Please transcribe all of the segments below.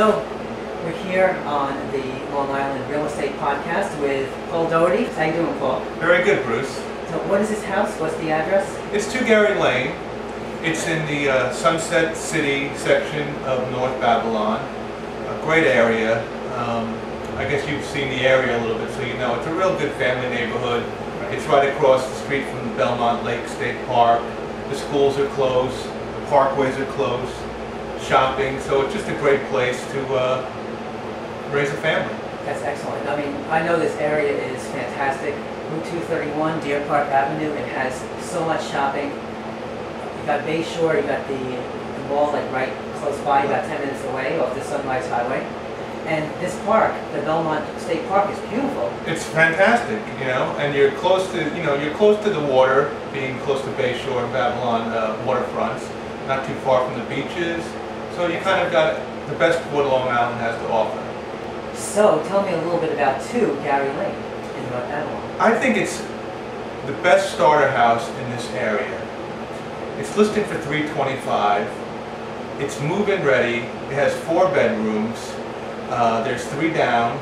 So we're here on the Long Island Real Estate Podcast with Paul Doherty. How you doing, Paul? Very good, Bruce. So what is this house? What's the address? It's 2 Gary Lane. It's in the uh, Sunset City section of North Babylon. A great area. Um, I guess you've seen the area a little bit, so you know it's a real good family neighborhood. It's right across the street from Belmont Lake State Park. The schools are close, the parkways are close, shopping, so it's just a great place to uh, raise a family. That's excellent. I mean, I know this area is fantastic. Route 231, Deer Park Avenue, it has so much shopping. You got Bay Shore, you got the, the mall like right close by, about 10 minutes away off the Sunrise Highway. And this park, the Belmont State Park, is beautiful. It's fantastic, you know, and you're close to, you know, you're close to the water, being close to Bay Shore and Babylon uh, waterfronts, not too far from the beaches. So you kind of got the best what Long Island has to offer. So tell me a little bit about 2 Gary Lane in North. I think it's the best starter house in this area. It's listed for 325. It's move-in ready. It has four bedrooms. Uh, there's three down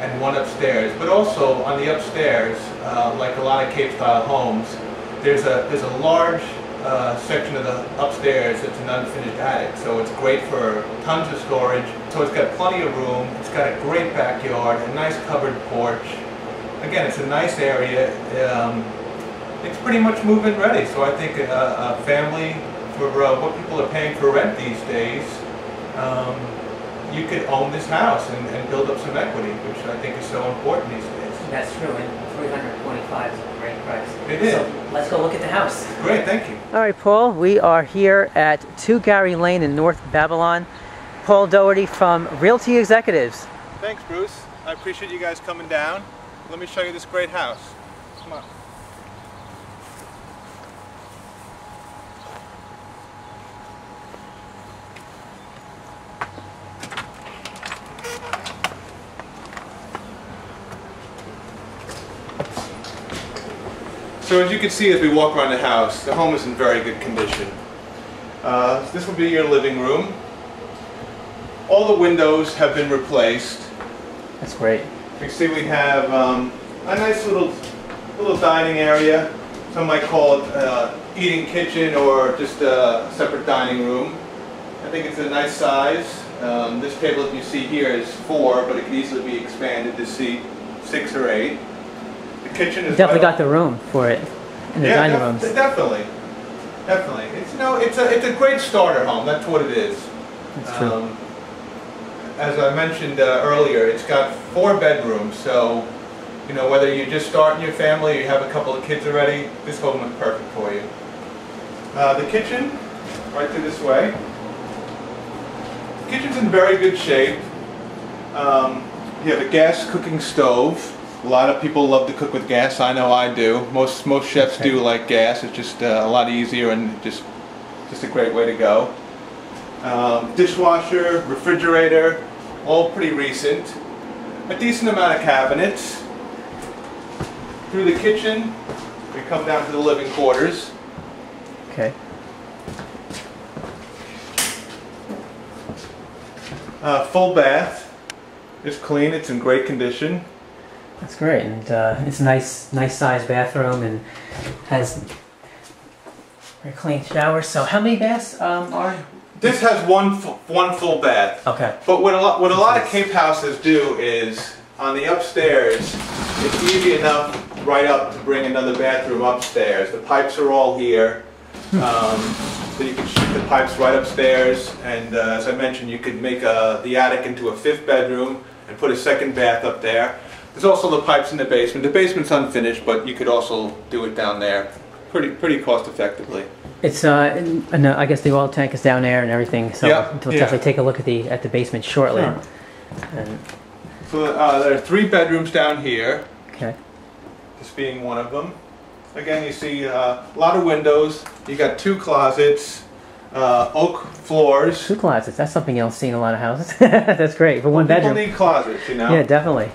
and one upstairs. But also on the upstairs, uh, like a lot of Cape-style homes, there's a there's a large uh, section of the upstairs that's an unfinished attic. So it's great for tons of storage. So it's got plenty of room. It's got a great backyard, a nice covered porch. Again, it's a nice area. Um, it's pretty much move-in ready. So I think a, a family for uh, what people are paying for rent these days, um, you could own this house and, and build up some equity, which I think is so important these days. That's true, and 325 is a great price. It is. So let's go look at the house. Great, thank you. All right, Paul, we are here at 2 Gary Lane in North Babylon. Paul Doherty from Realty Executives. Thanks, Bruce. I appreciate you guys coming down. Let me show you this great house. Come on. So as you can see as we walk around the house, the home is in very good condition. Uh, this will be your living room. All the windows have been replaced. That's great. You can see we have um, a nice little little dining area. Some might call it uh, eating kitchen or just a separate dining room. I think it's a nice size. Um, this table that you see here is four, but it can easily be expanded to seat six or eight. Kitchen is Definitely got the room for it in the yeah, dining def- rooms. Definitely, definitely. It's you know, it's a it's a great starter home. That's what it is. That's true. Um, as I mentioned uh, earlier, it's got four bedrooms, so you know whether you're just starting your family or you have a couple of kids already, this home is perfect for you. Uh, the kitchen, right through this way. The kitchen's in very good shape. Um, you have a gas cooking stove. A lot of people love to cook with gas. I know I do. Most most chefs do like gas. It's just uh, a lot easier and just just a great way to go. Um, dishwasher, refrigerator, all pretty recent. A decent amount of cabinets. Through the kitchen, we come down to the living quarters. Okay. Uh, full bath. It's clean. It's in great condition. That's great, and uh, it's a nice, nice sized bathroom, and has very clean showers. So, how many baths um, are? This has one one full bath. Okay. But what a lot what a lot of Cape houses do is on the upstairs, it's easy enough right up to bring another bathroom upstairs. The pipes are all here, um, so you can shoot the pipes right upstairs. And uh, as I mentioned, you could make uh, the attic into a fifth bedroom and put a second bath up there. There's also the pipes in the basement. The basement's unfinished, but you could also do it down there, pretty pretty cost effectively. It's uh, and, and, uh, I guess the oil tank is down there and everything. So Yeah, we'll yeah. definitely take a look at the at the basement shortly. Sure. And, So uh, there are three bedrooms down here. okay. this being one of them. Again, you see uh, a lot of windows. You got two closets, uh, oak floors. Two closets. That's something you don't see in a lot of houses. That's great for one People bedroom. need closets, you know. Yeah, definitely.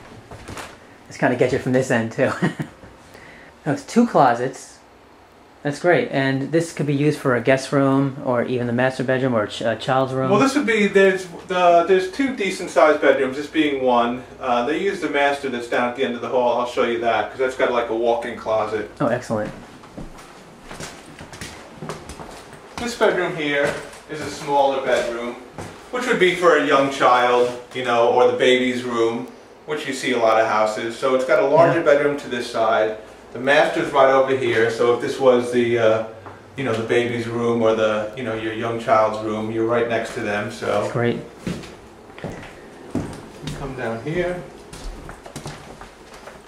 Let's kind of get you from this end too. now it's two closets, That's great. And this could be used for a guest room or even the master bedroom or a child's room. Well, this would be there's the there's two decent sized bedrooms. This being one. Uh, they use the master that's down at the end of the hall. I'll show you that because that's got like a walk-in closet. oh, excellent. This bedroom here is a smaller bedroom, which would be for a young child, you know, or the baby's room, which you see a lot of houses. So it's got a larger bedroom to this side. The master's right over here. So if this was the, uh, you know, the baby's room or the, you know, your young child's room, you're right next to them. So Great. come down here.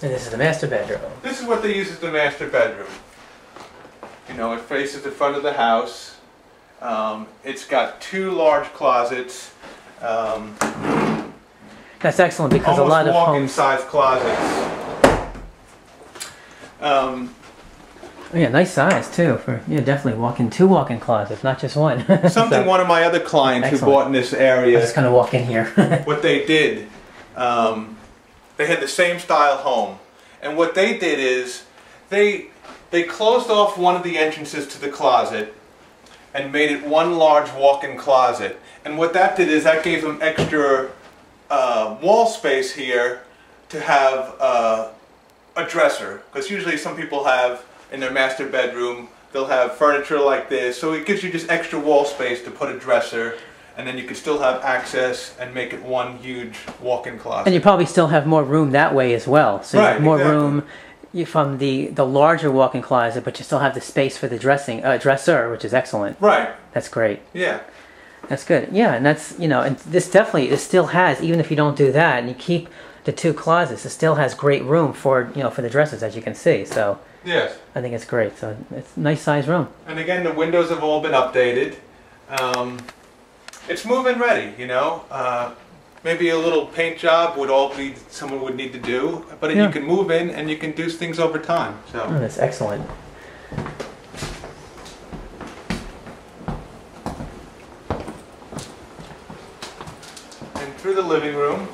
And this is the master bedroom. This is what they use as the master bedroom. You know, it faces the front of the house. Um, it's got two large closets. Um, That's excellent because a lot of homes. size closets. Um, Oh, yeah, nice size too. For yeah, definitely walk-in two walk-in closets, not just one. something So, one of my other clients who bought in this area, just kind of walk in here. what they did, um, they had the same style home, and what they did is they they closed off one of the entrances to the closet and made it one large walk-in closet. And what that did is that gave them extra uh, wall space here to have uh, a dresser, because usually some people have in their master bedroom they'll have furniture like this, so it gives you just extra wall space to put a dresser. And then you can still have access and make it one huge walk-in closet. and you probably still have more room that way as well. So you have more exactly. room from the the larger walk-in closet, but you still have the space for the dressing uh, dresser, which is excellent. Right. That's great. Yeah. That's good. Yeah, and that's you know, and this definitely it still has even if you don't do that and you keep the two closets, it still has great room for you know for the dresses as you can see. So Yes. I think it's great. So it's a nice size room. And again, the windows have all been updated. Um, it's move-in ready, you know. Uh, maybe a little paint job would all be someone would need to do, but Yeah. you can move in and you can do things over time. Oh, So that's excellent. and through the living room.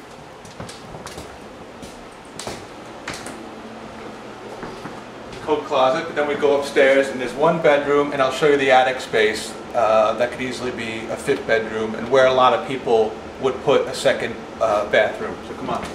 Coat closet, but then we go upstairs and there's one bedroom, and I'll show you the attic space. Uh, that could easily be a fifth bedroom, and where a lot of people would put a second uh, bathroom. So come on.